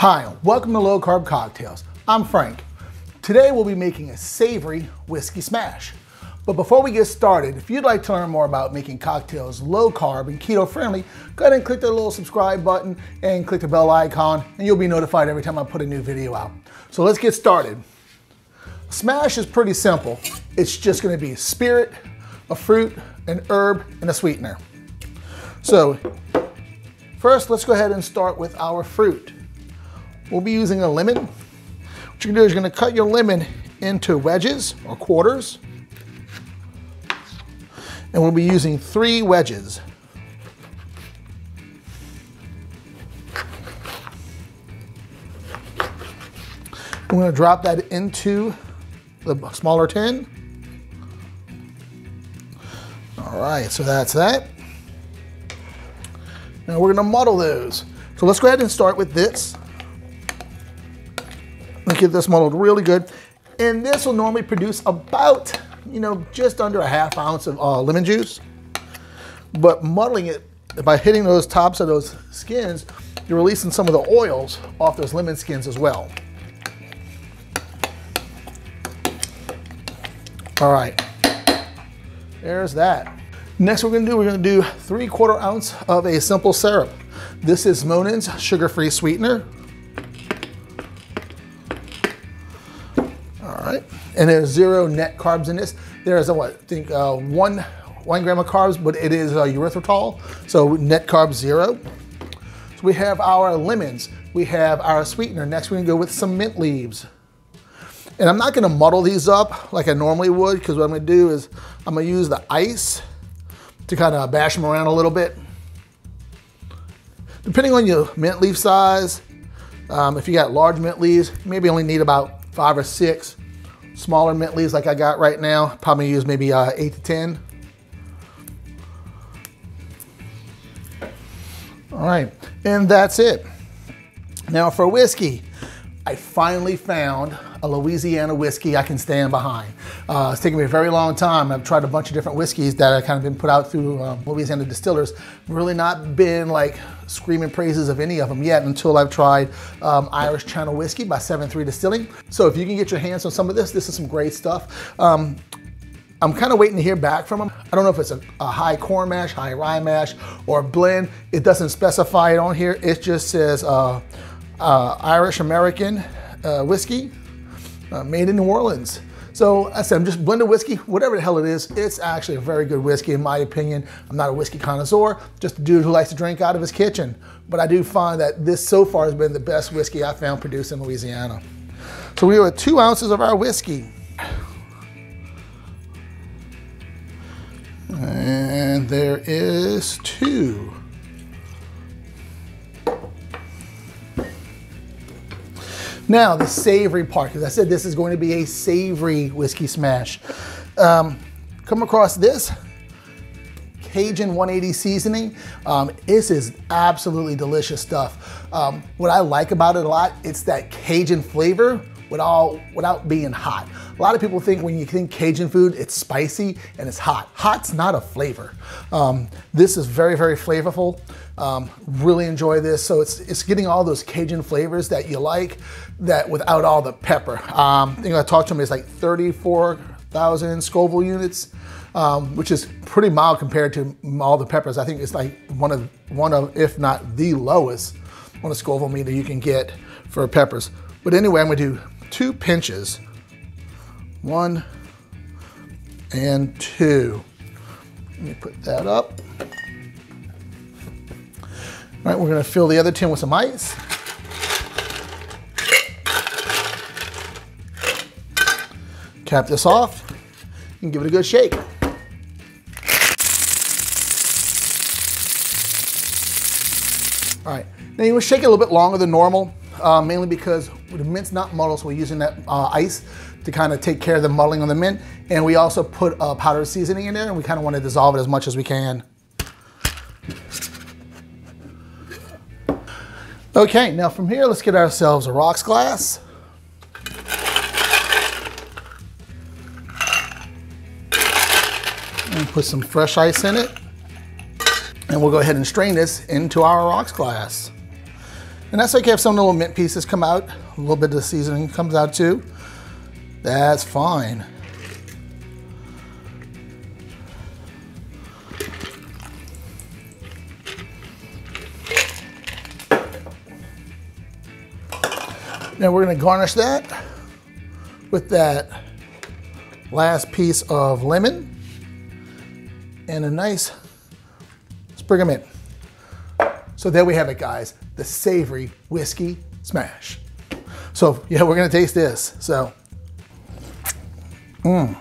Hi, welcome to Low Carb Cocktails. I'm Frank. Today we'll be making a savory whiskey smash. But before we get started, if you'd like to learn more about making cocktails low carb and keto friendly, go ahead and click the little subscribe button and click the bell icon and you'll be notified every time I put a new video out. So let's get started. Smash is pretty simple. It's just gonna be a spirit, a fruit, an herb, and a sweetener. So first, let's go ahead and start with our fruit. We'll be using a lemon. What you're gonna do is you're gonna cut your lemon into wedges or quarters and we'll be using three wedges. I'm gonna drop that into the smaller tin. All right, so that's that. Now we're gonna muddle those. So let's go ahead and start with this. Let's get this muddled really good. And this will normally produce about you know, just under a half ounce of uh, lemon juice. But muddling it by hitting those tops of those skins, you're releasing some of the oils off those lemon skins as well. All right, there's that. Next we're gonna do, we're gonna do three quarter ounce of a simple syrup. This is Monin's sugar-free sweetener. And there's zero net carbs in this. There's a what, I think uh, one, one gram of carbs, but it is uh, erythritol, so net carbs zero. So we have our lemons, we have our sweetener. Next we're gonna go with some mint leaves. And I'm not gonna muddle these up like I normally would, because what I'm gonna do is I'm gonna use the ice to kind of bash them around a little bit. Depending on your mint leaf size, um, if you got large mint leaves, maybe only need about five or six smaller mint leaves like I got right now, probably use maybe uh, eight to 10. All right, and that's it. Now for whiskey, I finally found a Louisiana whiskey I can stand behind. Uh, it's taken me a very long time. I've tried a bunch of different whiskeys that have kind of been put out through um, Louisiana distillers. Really not been like screaming praises of any of them yet until I've tried um, Irish Channel Whiskey by 7-3 Distilling. So if you can get your hands on some of this, this is some great stuff. Um, I'm kind of waiting to hear back from them. I don't know if it's a, a, high corn mash, high rye mash, or a blend. It doesn't specify it on here. It just says uh, uh, Irish American uh, whiskey uh, made in New Orleans. So I said, I'm just blended whiskey, whatever the hell it is. It's actually a very good whiskey in my opinion. I'm not a whiskey connoisseur, just a dude who likes to drink out of his kitchen. But I do find that this so far has been the best whiskey I found produced in Louisiana. So we are at two ounces of our whiskey. And there is two. Now, the savory part, because I said this is going to be a savory whiskey smash. Um, come across this, Cajun 180 seasoning. Um, this is absolutely delicious stuff. Um, what I like about it a lot, it's that Cajun flavor without, without being hot. A lot of people think when you think Cajun food, it's spicy and it's hot. Hot's not a flavor. Um, this is very, very flavorful. Um, really enjoy this. So it's, it's getting all those Cajun flavors that you like that without all the pepper. Um, I think I talked to him, it's like 34,000 Scoville units. Um, which is pretty mild compared to all the peppers. I think it's like one of, one of, if not the lowest on a Scoville meter you can get for peppers. But anyway, I'm gonna do two pinches. One and two. Let me put that up. All right, we're gonna fill the other tin with some ice. Cap this off and give it a good shake. All right, now you want to shake it a little bit longer than normal uh, mainly because the mint's not muddled, so we're using that uh, ice to kind of take care of the muddling on the mint. And we also put a powder seasoning in there and we kind of want to dissolve it as much as we can. Okay, now from here, let's get ourselves a rocks glass. And put some fresh ice in it. And we'll go ahead and strain this into our rocks glass. And that's okay if some little mint pieces come out, a little bit of the seasoning comes out too. That's fine. Now we're gonna garnish that with that last piece of lemon and a nice sprig of mint. So there we have it, guys, the savory whiskey smash. So yeah, we're gonna taste this. So, mmm,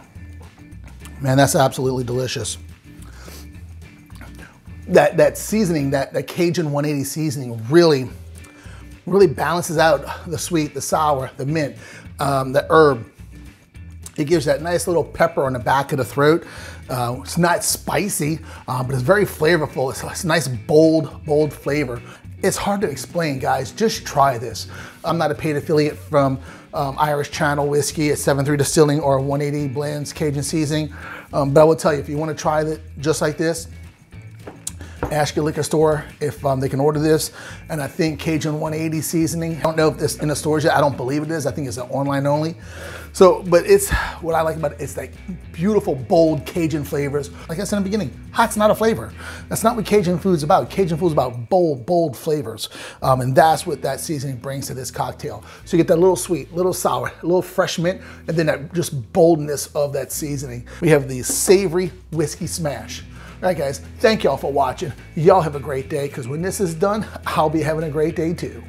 man, that's absolutely delicious. That that seasoning, that that Cajun 180 seasoning, really, really balances out the sweet, the sour, the mint, um, the herb. It gives that nice little pepper on the back of the throat. Uh, it's not spicy, uh, but it's very flavorful. It's, it's a nice, bold, bold flavor. It's hard to explain, guys. Just try this. I'm not a paid affiliate from um, Irish Channel Whiskey at 7-3 Distilling or 180 Blends Cajun Seasoning, um, but I will tell you, if you want to try it just like this, ask your liquor store if um, they can order this. And I think Cajun 180 seasoning, I don't know if this in the stores yet. I don't believe it is. I think it's an online only. So, but it's what I like about it. It's like beautiful, bold Cajun flavors. Like I said in the beginning, hot's not a flavor. That's not what Cajun food's about. Cajun food's about bold, bold flavors. Um, and that's what that seasoning brings to this cocktail. So you get that little sweet, little sour, a little fresh mint, and then that just boldness of that seasoning. We have the savory whiskey smash. All right, guys, thank y'all for watching. Y'all have a great day, because when this is done, I'll be having a great day too.